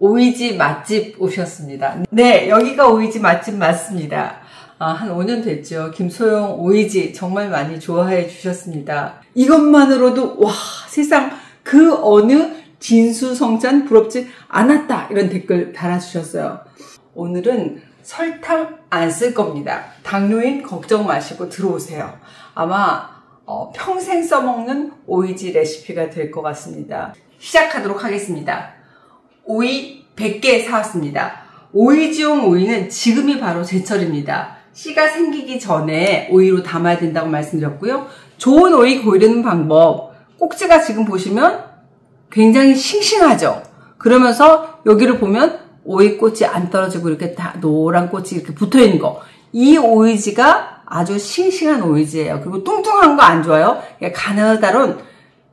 오이지 맛집 오셨습니다. 네, 여기가 오이지 맛집 맞습니다. 아, 한 5년 됐죠. 김소영 오이지 정말 많이 좋아해 주셨습니다. 이것만으로도 와 세상 그 어느 진수성찬 부럽지 않았다 이런 댓글 달아주셨어요. 오늘은 설탕 안 쓸 겁니다. 당뇨인 걱정 마시고 들어오세요. 아마 어, 평생 써먹는 오이지 레시피가 될 것 같습니다. 시작하도록 하겠습니다. 오이 100개 사왔습니다. 오이지용 오이는 지금이 바로 제철입니다. 씨가 생기기 전에 오이로 담아야 된다고 말씀드렸고요. 좋은 오이 고르는 방법. 꼭지가 지금 보시면 굉장히 싱싱하죠? 그러면서 여기를 보면 오이꽃이 안 떨어지고 이렇게 다 노란 꽃이 이렇게 붙어 있는 거. 이 오이지가 아주 싱싱한 오이지예요. 그리고 뚱뚱한 거 안 좋아요. 가느다란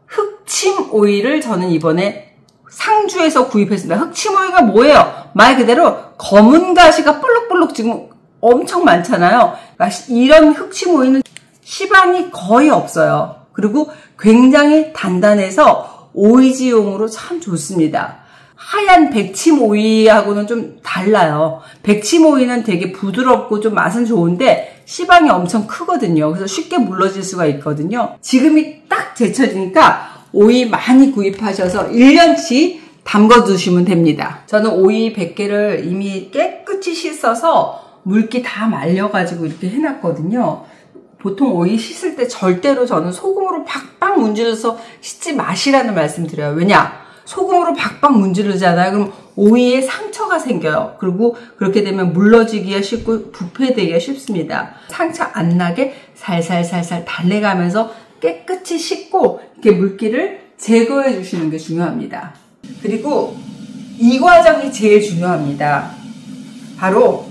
흑침 오이를 저는 이번에 상주에서 구입했습니다. 흑침 오이가 뭐예요? 말 그대로 검은 가시가 볼록볼록 지금 엄청 많잖아요. 그러니까 이런 흑침 오이는 시반이 거의 없어요. 그리고 굉장히 단단해서 오이지용으로 참 좋습니다. 하얀 백침 오이하고는 좀 달라요. 백침 오이는 되게 부드럽고 좀 맛은 좋은데 시방이 엄청 크거든요. 그래서 쉽게 물러질 수가 있거든요. 지금이 딱 제철이니까 오이 많이 구입하셔서 1년치 담궈 두시면 됩니다. 저는 오이 100개를 이미 깨끗이 씻어서 물기 다 말려가지고 이렇게 해놨거든요. 보통 오이 씻을 때 절대로 저는 소금으로 박박 문질러서 씻지 마시라는 말씀 드려요. 왜냐? 소금으로 박박 문지르잖아요. 그럼 오이에 상처가 생겨요. 그리고 그렇게 되면 물러지기가 쉽고 부패되기가 쉽습니다. 상처 안 나게 살살살살 달래가면서 깨끗이 씻고 이렇게 물기를 제거해 주시는 게 중요합니다. 그리고 이 과정이 제일 중요합니다. 바로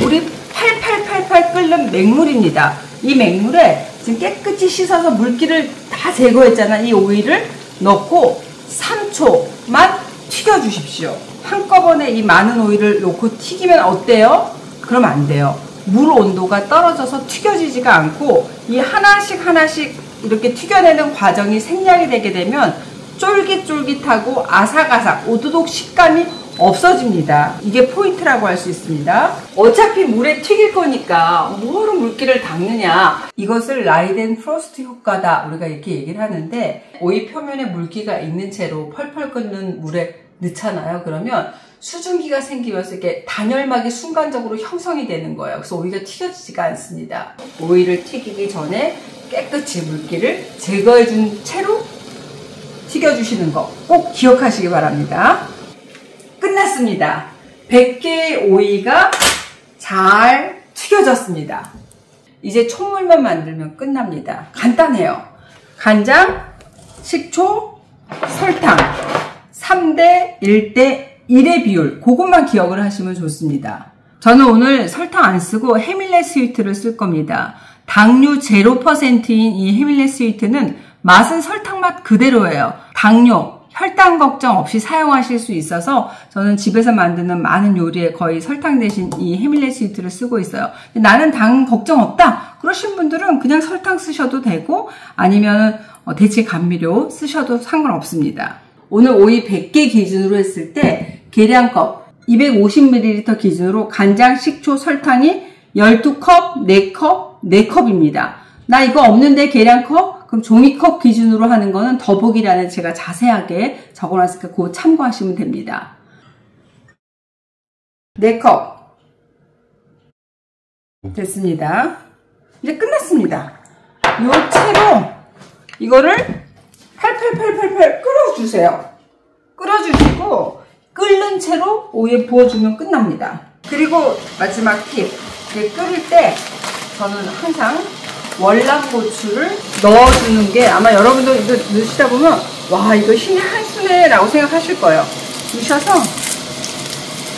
물이 팔팔팔팔 끓는 맹물입니다. 이 맹물에 지금 깨끗이 씻어서 물기를 다 제거했잖아. 이 오이를 넣고 3초만 튀겨 주십시오. 한꺼번에 이 많은 오일을 놓고 튀기면 어때요? 그럼 안 돼요. 물 온도가 떨어져서 튀겨지지가 않고 이 하나씩 하나씩 이렇게 튀겨내는 과정이 생략이 되게 되면 쫄깃쫄깃하고 아삭아삭 오도독 식감이 없어집니다. 이게 포인트라고 할 수 있습니다. 어차피 물에 튀길 거니까 뭐로 물기를 닦느냐. 이것을 라이덴 프로스트 효과다. 우리가 이렇게 얘기를 하는데 오이 표면에 물기가 있는 채로 펄펄 끓는 물에 넣잖아요. 그러면 수증기가 생기면서 이게 단열막이 순간적으로 형성이 되는 거예요. 그래서 오이가 튀겨지지가 않습니다. 오이를 튀기기 전에 깨끗이 물기를 제거해 준 채로 튀겨주시는 거 꼭 기억하시기 바랍니다. 끝났습니다. 100개의 오이가 잘 튀겨졌습니다. 이제 촛물만 만들면 끝납니다. 간단해요. 간장, 식초, 설탕 3대 1대 1의 비율 그것만 기억을 하시면 좋습니다. 저는 오늘 설탕 안 쓰고 헤밀레 스위트를 쓸 겁니다. 당류 0%인 이 헤밀레 스위트는 맛은 설탕 맛 그대로예요. 당뇨, 혈당 걱정 없이 사용하실 수 있어서 저는 집에서 만드는 많은 요리에 거의 설탕 대신 이 헤밀레 스위트를 쓰고 있어요. 나는 당 걱정 없다. 그러신 분들은 그냥 설탕 쓰셔도 되고 아니면 어, 대체 감미료 쓰셔도 상관없습니다. 오늘 오이 100개 기준으로 했을 때 계량컵 250ml 기준으로 간장, 식초, 설탕이 12컵, 4컵, 4컵입니다. 나 이거 없는데 계량컵? 그럼 종이컵 기준으로 하는 거는 더보기란에 제가 자세하게 적어놨으니까 그거 참고하시면 됩니다. 4컵 됐습니다. 이제 끝났습니다. 요 채로 이거를 팔팔팔팔팔 끓여주세요. 끓여주시고 끓는 채로 오이에 부어주면 끝납니다. 그리고 마지막 팁. 이제 끓일 때 저는 항상 월남고추를 넣어주는 게 아마 여러분도 이거 넣으시다 보면 와 이거 신의 한 수네 라고 생각하실 거예요 넣으셔서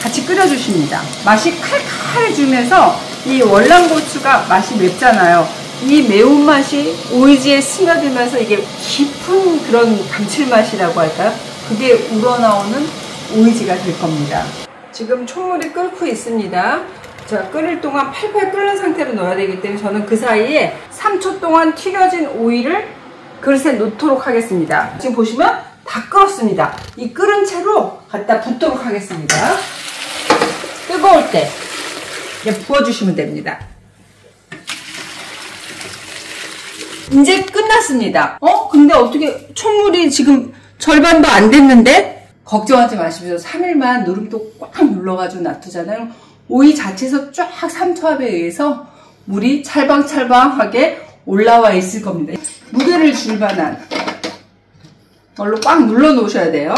같이 끓여주십니다 맛이 칼칼해지면서 이 월남고추가 맛이 맵잖아요 이 매운맛이 오이지에 스며들면서 이게 깊은 그런 감칠맛이라고 할까요 그게 우러나오는 오이지가 될 겁니다 지금 촛물이 끓고 있습니다 자, 끓일 동안 팔팔 끓는 상태로 넣어야 되기 때문에 저는 그 사이에 3초 동안 튀겨진 오이를 그릇에 놓도록 하겠습니다. 지금 보시면 다 끓었습니다. 이 끓은 채로 갖다 붓도록 하겠습니다. 뜨거울 때 부어주시면 됩니다. 이제 끝났습니다. 어? 근데 어떻게 촛물이 지금 절반도 안 됐는데? 걱정하지 마십시오. 3일만 누름도 꽉 눌러가지고 놔두잖아요. 오이 자체에서 쫙 삼투압에 의해서 물이 찰방찰방하게 올라와 있을 겁니다. 무게를 줄 만한 걸로 꽉 눌러 놓으셔야 돼요.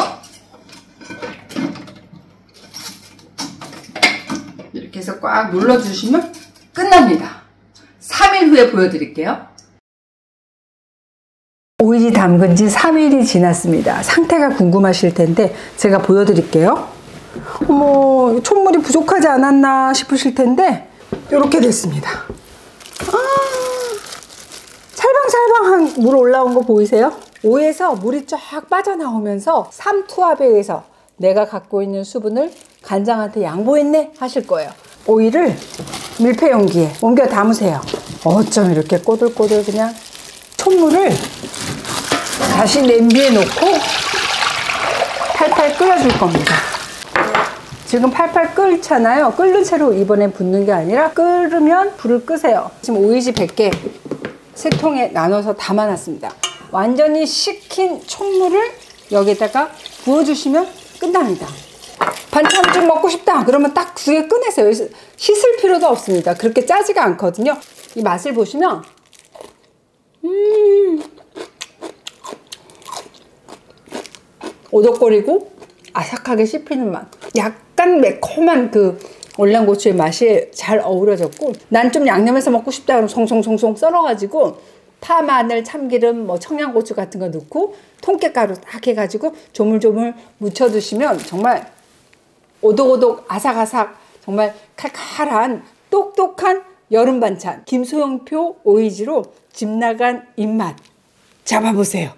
이렇게 해서 꽉 눌러 주시면 끝납니다. 3일 후에 보여드릴게요. 오일이 담근 지 3일이 지났습니다. 상태가 궁금하실 텐데 제가 보여드릴게요. 어머, 촛물이 부족하지 않았나 싶으실 텐데 이렇게 됐습니다. 아, 찰방찰방한 물 올라온 거 보이세요? 오에서 물이 쫙 빠져나오면서 삼투압에 의해서 내가 갖고 있는 수분을 간장한테 양보했네 하실 거예요. 오이를 밀폐 용기에 옮겨 담으세요. 어쩜 이렇게 꼬들꼬들 그냥 촛물을 다시 냄비에 놓고 팔팔 끓여줄 겁니다. 지금 팔팔 끓잖아요. 끓는 채로 이번엔 붓는 게 아니라 끓으면 불을 끄세요. 지금 오이지 100개 세 통에 나눠서 담아놨습니다. 완전히 식힌 촛물을 여기다가 부어주시면 끝납니다. 반찬 좀 먹고 싶다 그러면 딱 두 개 꺼내세요. 씻을 필요도 없습니다. 그렇게 짜지가 않거든요. 이 맛을 보시면 오독거리고 아삭하게 씹히는 맛. 약간 매콤한 그 올랑고추의 맛이 잘 어우러졌고 난 좀 양념해서 먹고 싶다 그러면 송송송송 썰어가지고 파, 마늘, 참기름, 뭐 청양고추 같은 거 넣고 통깨가루 딱 해가지고 조물조물 묻혀 드시면 정말 오독오독 아삭아삭 정말 칼칼한 똑똑한 여름 반찬 김소영표 오이지로 집 나간 입맛 잡아보세요.